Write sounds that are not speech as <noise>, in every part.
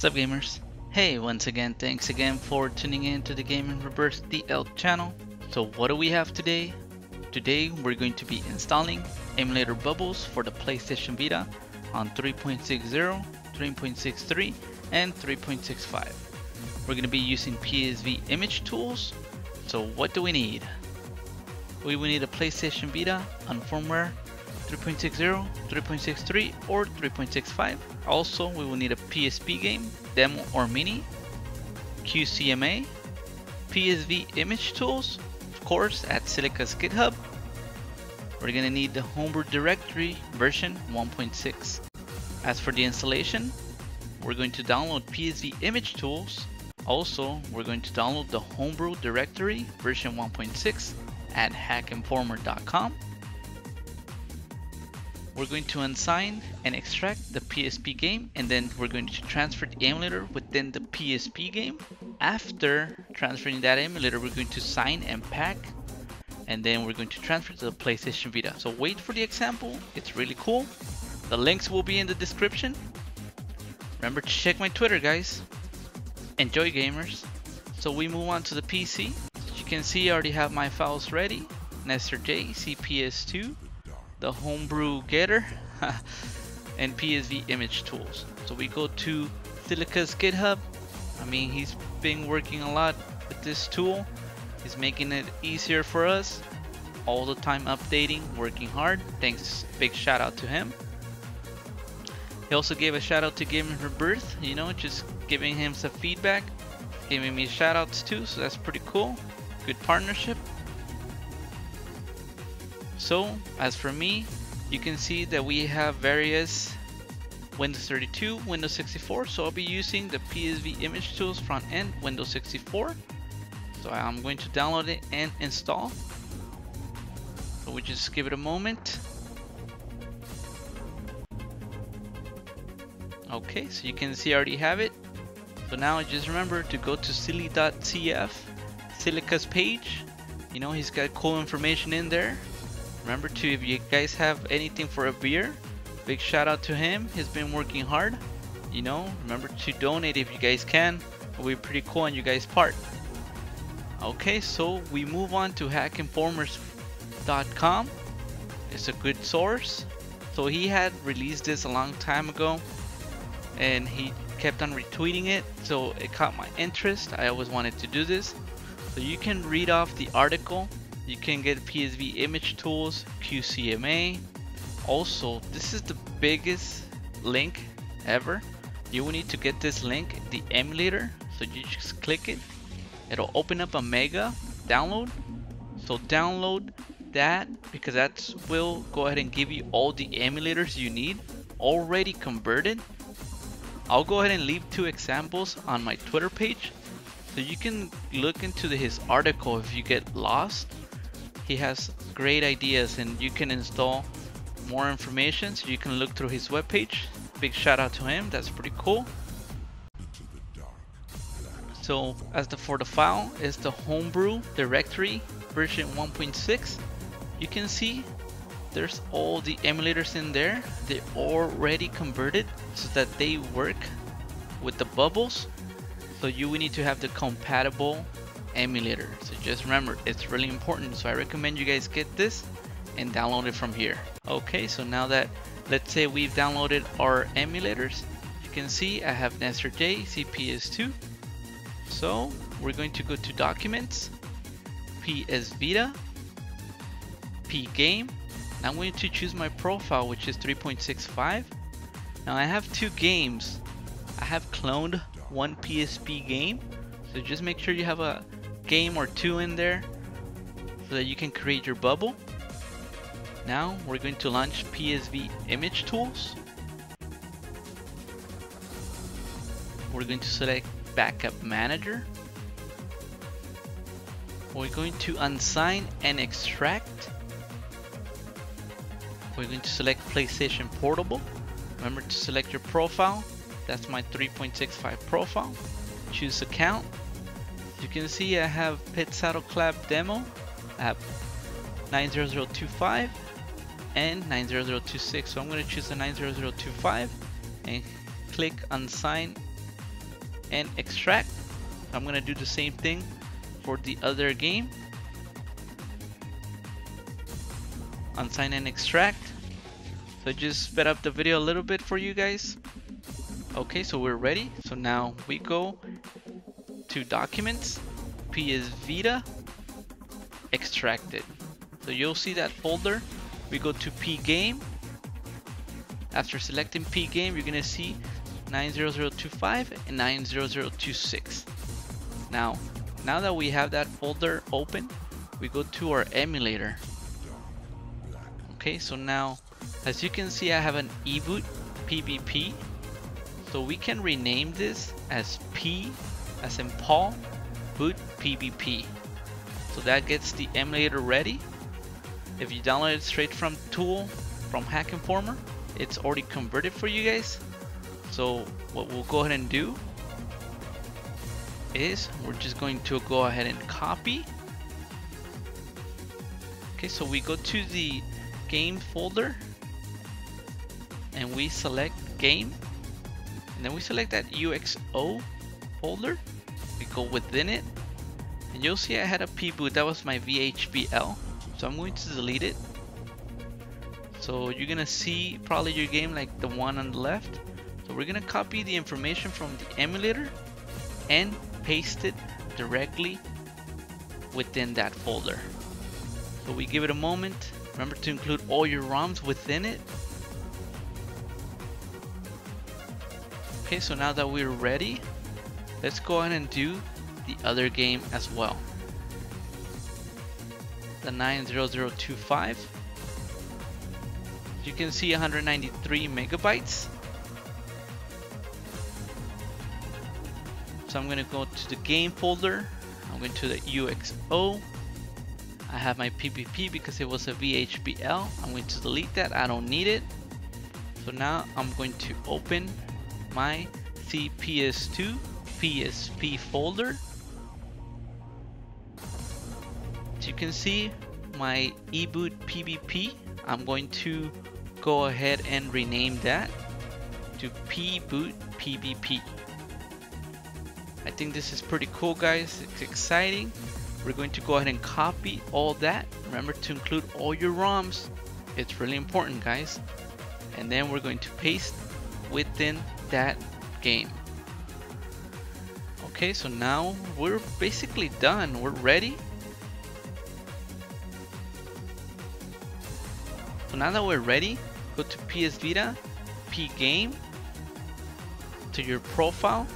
What's up gamers? Hey, once again, thanks again for tuning in to the Gamers Rebirth DL channel. So what do we have today? Today we're going to be installing emulator bubbles for the PlayStation Vita on 3.60, 3.63, and 3.65. We're going to be using PSV image tools. So what do we need? We will need a PlayStation Vita on firmware 3.60, 3.63, or 3.65. Also, we will need a PSP game, demo or mini, QCMA, PSV image tools, of course at Silica's GitHub. We're gonna need the homebrew directory version 1.6. As for the installation, we're going to download PSV image tools. Also, we're going to download the homebrew directory version 1.6 at hackinformer.com we're going to unsign and extract the PSP game and then we're going to transfer the emulator within the PSP game. After transferring that emulator, we're going to sign and pack and then we're going to transfer to the PlayStation Vita. So wait for the example, it's really cool. The links will be in the description. Remember to check my Twitter guys. Enjoy gamers. So we move on to the PC. As you can see I already have my files ready. NesterJ, CPS2, the homebrew getter <laughs> and PSV image tools. So we go to Silica's GitHub. I mean, he's been working a lot with this tool. He's making it easier for us. All the time updating, working hard. Thanks, big shout out to him. He also gave a shout out to Gamers Rebirth, you know, just giving him some feedback, giving me shout outs too, so that's pretty cool. Good partnership. So as for me, you can see that we have various Windows 32, Windows 64. So I'll be using the PSV image tools front end Windows 64. So I'm going to download it and install. So we just give it a moment. Okay, so you can see I already have it. So now just remember to go to silly.cf, Silica's page. You know, he's got cool information in there. Remember to, if you guys have anything for a beer, big shout out to him. He's been working hard. You know, remember to donate if you guys can. It'll be pretty cool on you guys' part. Okay, so we move on to hackinformers.com. It's a good source. So he had released this a long time ago and he kept on retweeting it. So it caught my interest. I always wanted to do this. So you can read off the article you can get PSV image tools, QCMA. Also, this is the biggest link ever. You will need to get this link, the emulator. So you just click it. It'll open up a mega download. So download that because that will go ahead and give you all the emulators you need already converted. I'll go ahead and leave two examples on my Twitter page so you can look into his article if you get lost he has great ideas and you can install more information so you can look through his webpage. Big shout out to him, that's pretty cool. So as the for the file is the homebrew directory version 1.6. You can see there's all the emulators in there. They're already converted so that they work with the bubbles. So you will need to have the compatible emulator. So just remember, it's really important. So I recommend you guys get this and download it from here. Okay, so now that let's say we've downloaded our emulators, you can see I have NesterJ CPS2. So we're going to go to Documents, PS Vita, P Game. I'm going to choose my profile, which is 3.65. Now I have two games. I have cloned one PSP game. So just make sure you have a game or two in there so that you can create your bubble. Now we're going to launch PSV image tools. We're going to select backup manager. We're going to unsign and extract. We're going to select PlayStation Portable. Remember to select your profile. That's my 3.65 profile. Choose account you can see I have Petz Saddle Club demo. Have 90025 and 90026. So I'm going to choose the 90025 and click unsign and extract. I'm gonna do the same thing for the other game. Unsign and extract. So just sped up the video a little bit for you guys. Okay, so we're ready. So now we go to documents, PS Vita, extracted. So you'll see that folder. We go to P game. After selecting P game, you're gonna see 90025 and 90026. Now, now that we have that folder open, we go to our emulator. Okay, so now, as you can see, I have an eBoot PBP. So we can rename this as P, as in Paul, boot PBP. So that gets the emulator ready. If you download it straight from Tool, from Hack Informer, it's already converted for you guys. So what we'll go ahead and do is we're just going to go ahead and copy. Okay, so we go to the game folder and we select game and then we select that UXO folder. Go within it and you'll see I had a pboot that was my VHBL so I'm going to delete it so you're gonna see probably your game like the one on the left so we're gonna copy the information from the emulator and paste it directly within that folder. So we give it a moment. Remember to include all your ROMs within it. Okay, so now that we're ready, let's go ahead and do the other game as well. The 90025. You can see 193 megabytes. So I'm going to go to the game folder. I'm going to the UXO. I have my PBP because it was a VHBL. I'm going to delete that. I don't need it. So now I'm going to open my CPS2 PSP folder. As you can see, my eBoot PBP, I'm going to go ahead and rename that to pboot PBP. I think this is pretty cool guys. It's exciting. We're going to go ahead and copy all that. Remember to include all your ROMs. It's really important guys. And then we're going to paste within that game. Okay, so now we're basically done. We're ready. So now that we're ready, go to PS Vita, P game, to your profile,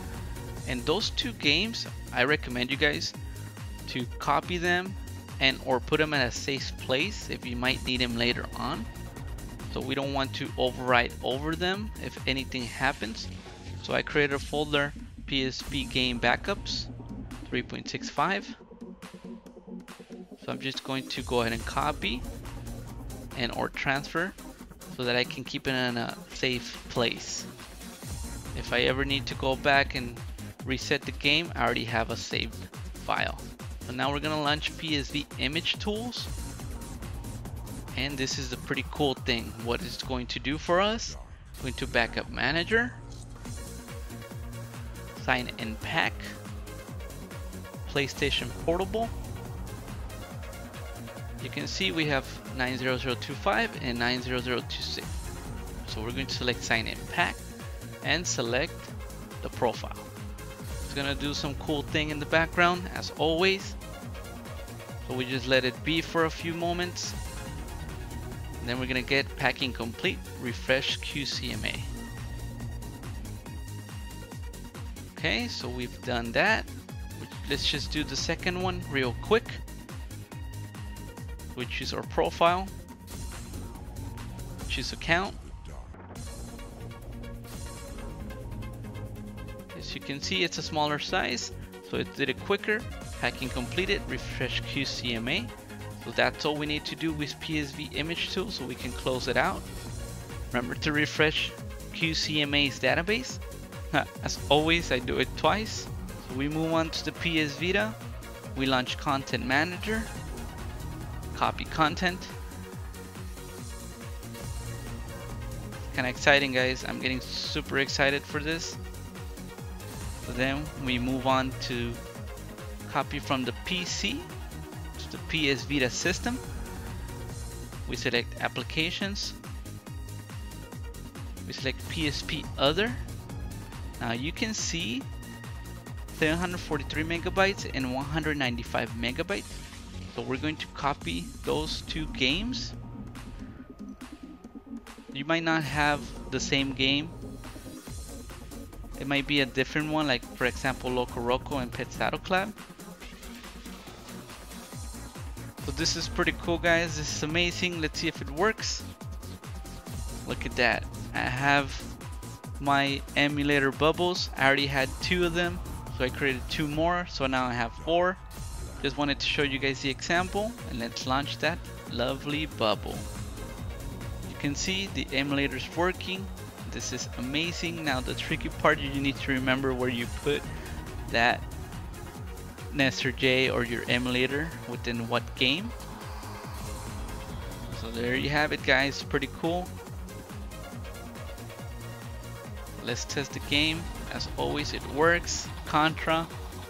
and those two games, I recommend you guys to copy them and or put them in a safe place if you might need them later on. So we don't want to overwrite over them if anything happens. So I created a folder PSP game backups 3.65. So I'm just going to go ahead and copy and or transfer so that I can keep it in a safe place. If I ever need to go back and reset the game, I already have a saved file. So now we're gonna launch PSV image tools. And this is a pretty cool thing. What it's going to do for us, going to backup manager, sign and pack, PlayStation Portable. You can see we have 90025 and 90026. So we're going to select sign and pack and select the profile It's gonna do some cool thing in the background as always. So we just let it be for a few moments. And then we're gonna get packing complete, refresh QCMA. Okay, so we've done that. Let's just do the second one real quick. Which is our profile. Choose account. As you can see it's a smaller size, so it did it quicker. Hacking completed, refresh QCMA. So that's all we need to do with PSV image tool so we can close it out. Remember to refresh QCMA's database. <laughs> As always, I do it twice. So we move on to the PS Vita. We launch Content Manager. Copy content. Kind of exciting guys. I'm getting super excited for this. So then we move on to copy from the PC to the PS Vita system. We select applications. We select PSP other. Now you can see 743 megabytes and 195 megabytes. So we're going to copy those two games. You might not have the same game. It might be a different one, like for example, LocoRoco and Petz Saddle Club. So this is pretty cool guys, this is amazing. Let's see if it works. Look at that. I have my emulator bubbles. I already had two of them, so I created two more. So now I have four. Just wanted to show you guys the example and let's launch that lovely bubble. You can see the emulator is working. This is amazing. Now the tricky part you need to remember where you put that NesterJ or your emulator within what game. So there you have it guys, pretty cool. Let's test the game. As always it works. Contra.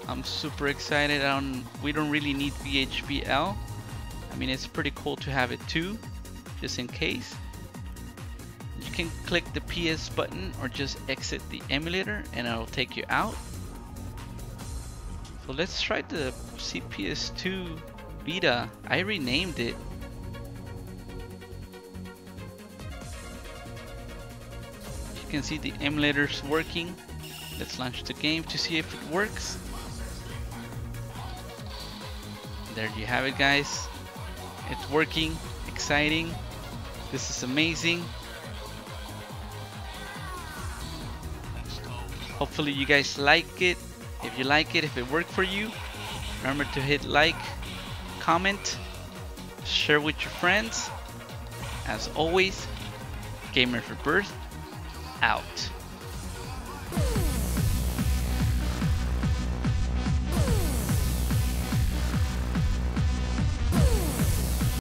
I'm super excited. I don't we don't really need VHBL. I mean it's pretty cool to have it too, just in case. You can click the PS button or just exit the emulator and it'll take you out. So let's try the CPS2 Vita. I renamed it. Can see the emulator's working. Let's launch the game to see if it works. There you have it guys. It's working, exciting. This is amazing. Hopefully you guys like it. If you like it, if it worked for you, remember to hit like, comment, share with your friends. As always, Gamers Rebirth out.